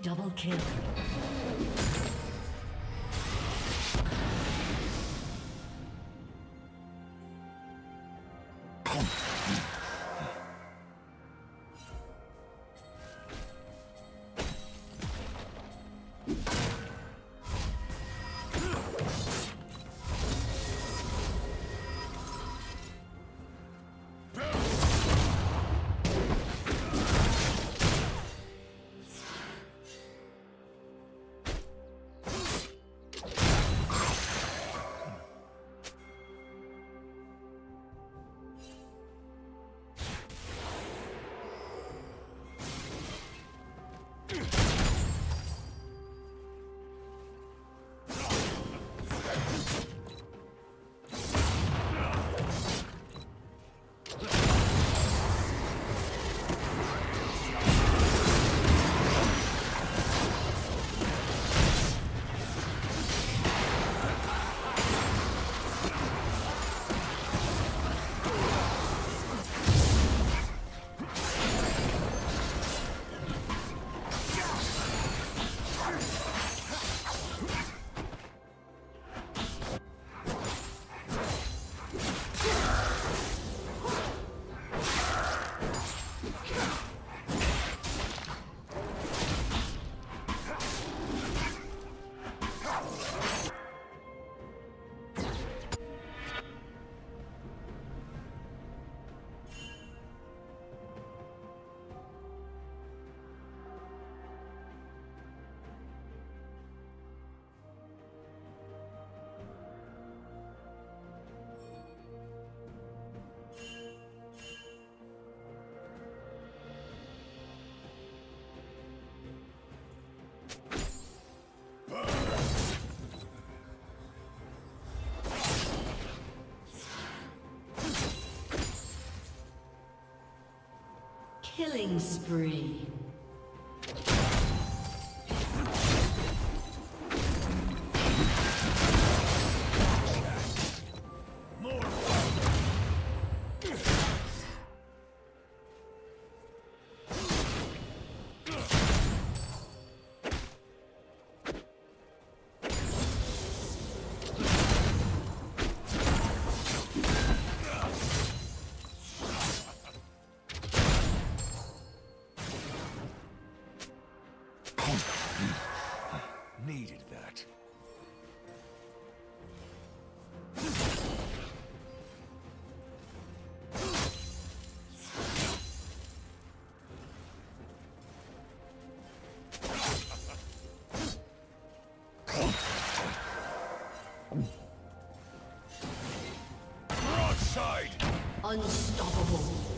Double kill. Killing spree. Unstoppable.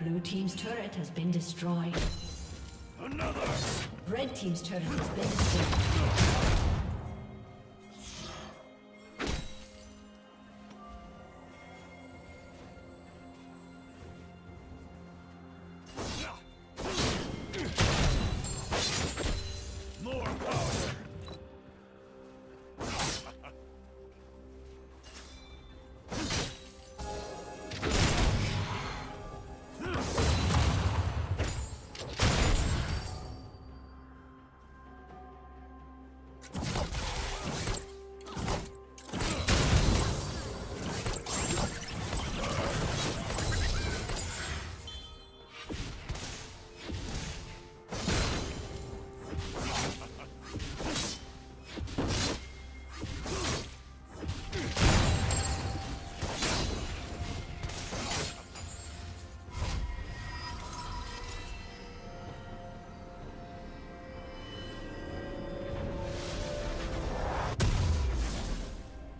Blue Team's turret has been destroyed. Another! Red Team's turret has been destroyed.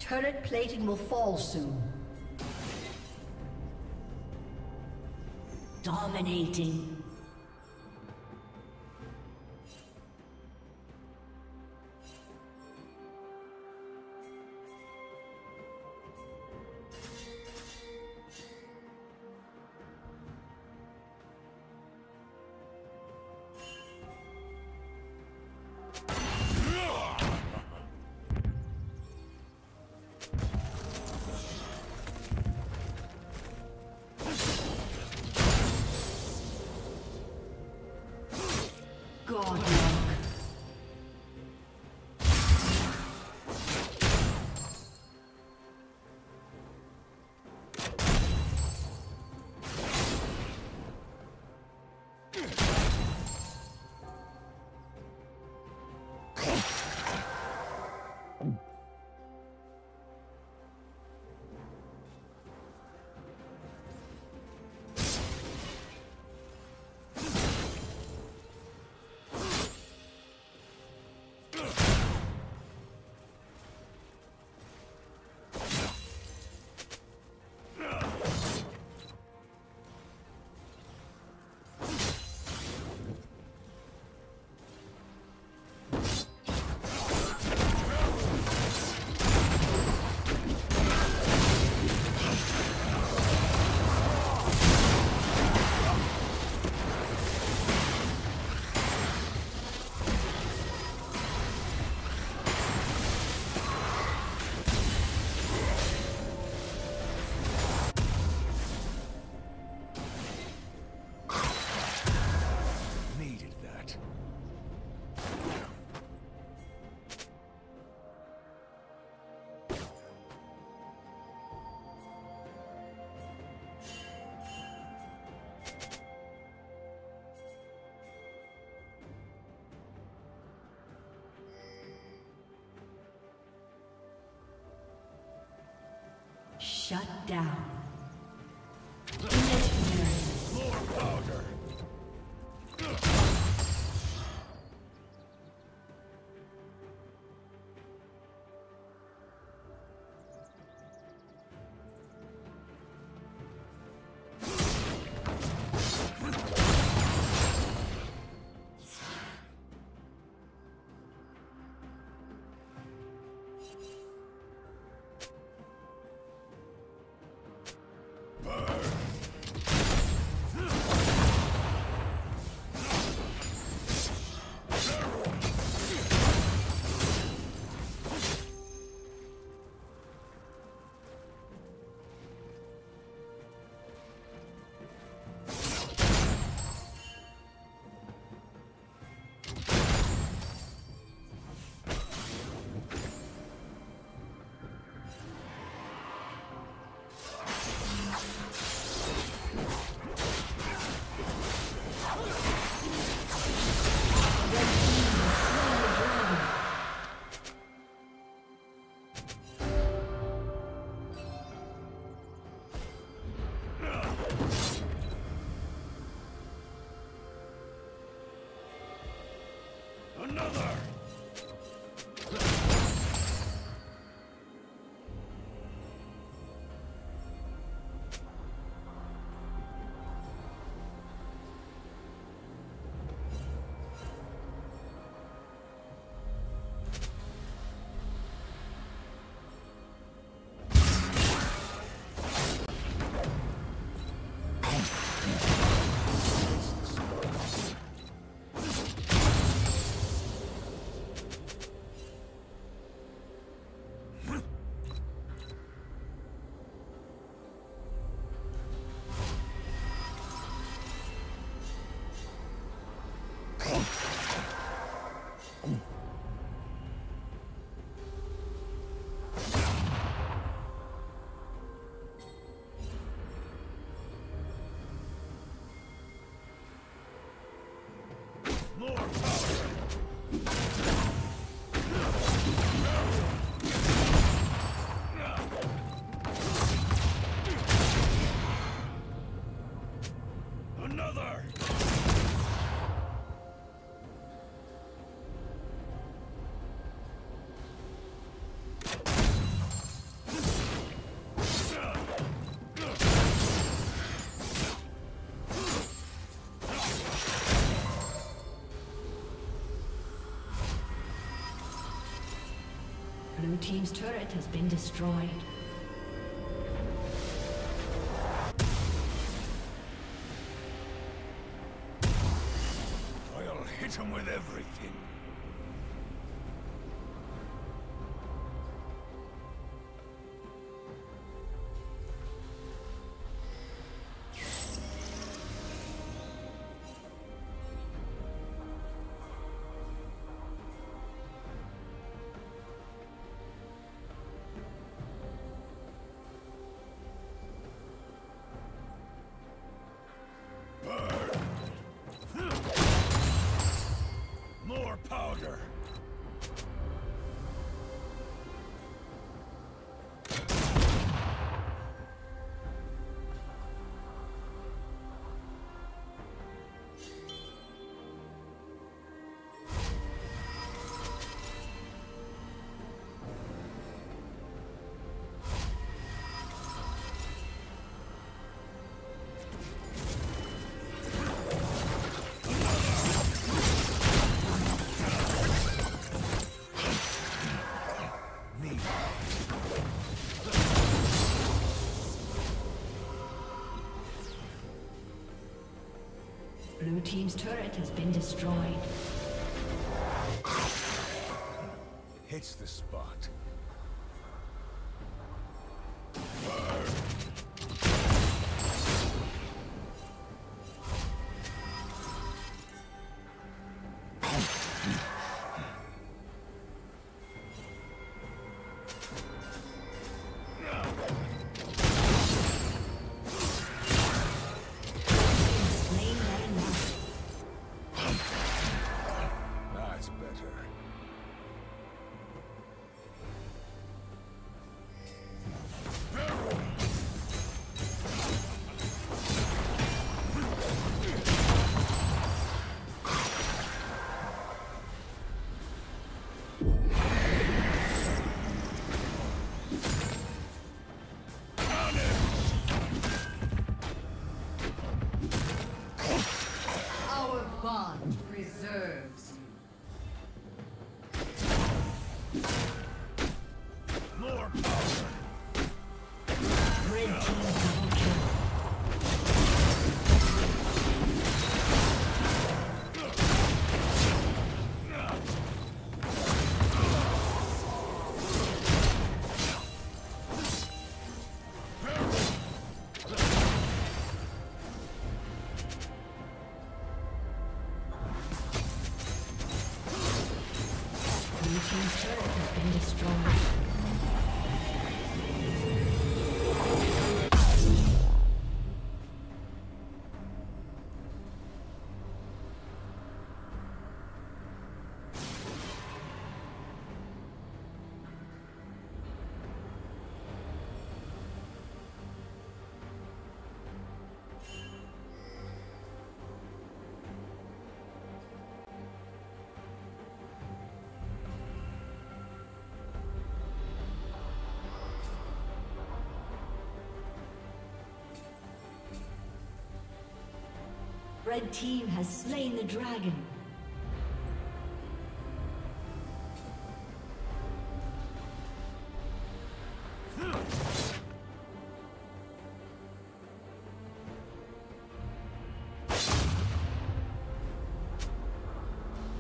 Turret plating will fall soon. Dominating. Gone. Shut down. Team's turret has been destroyed. I'll hit him with everything. Team's turret has been destroyed. Hits the spot. Red team has slain the dragon.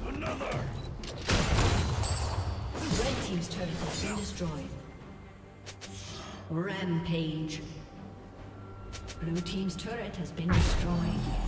Another! Red team's turret has been destroyed. Rampage. Blue team's turret has been destroyed.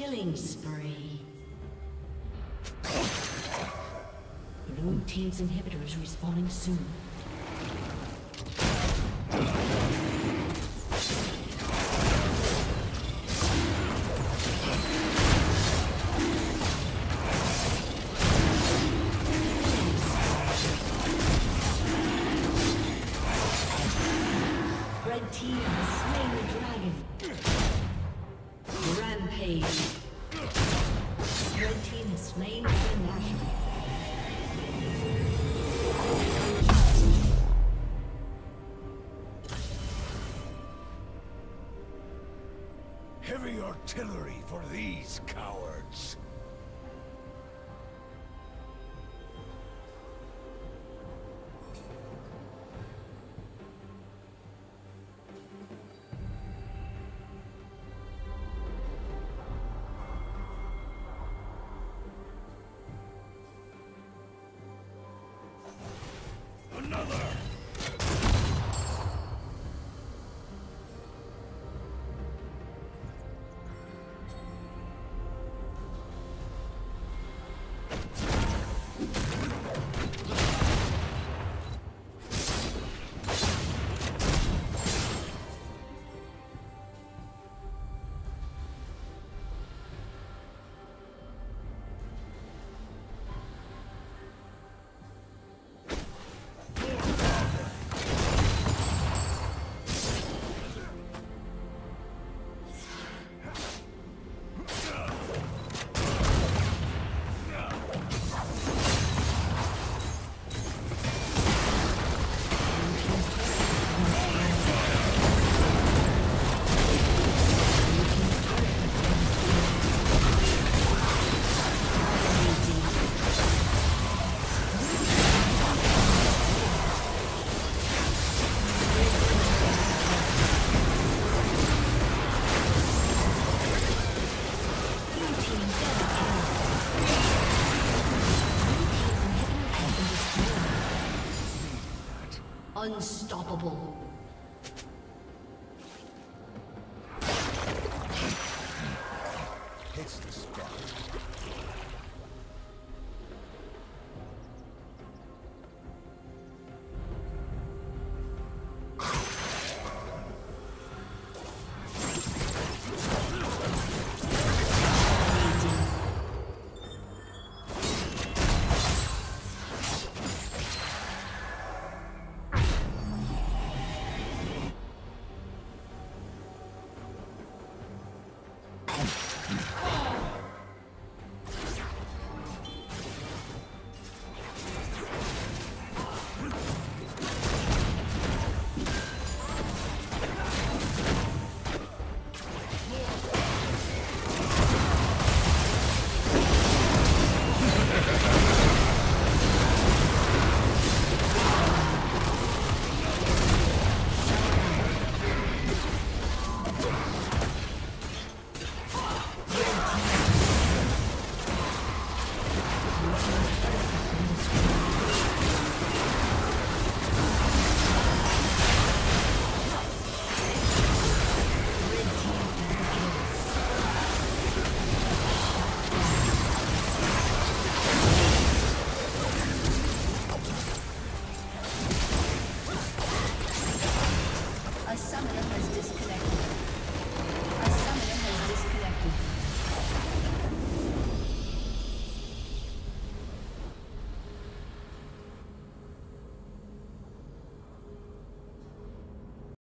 Killing spree. Blue Team's inhibitor is respawning soon. Another! Unstoppable.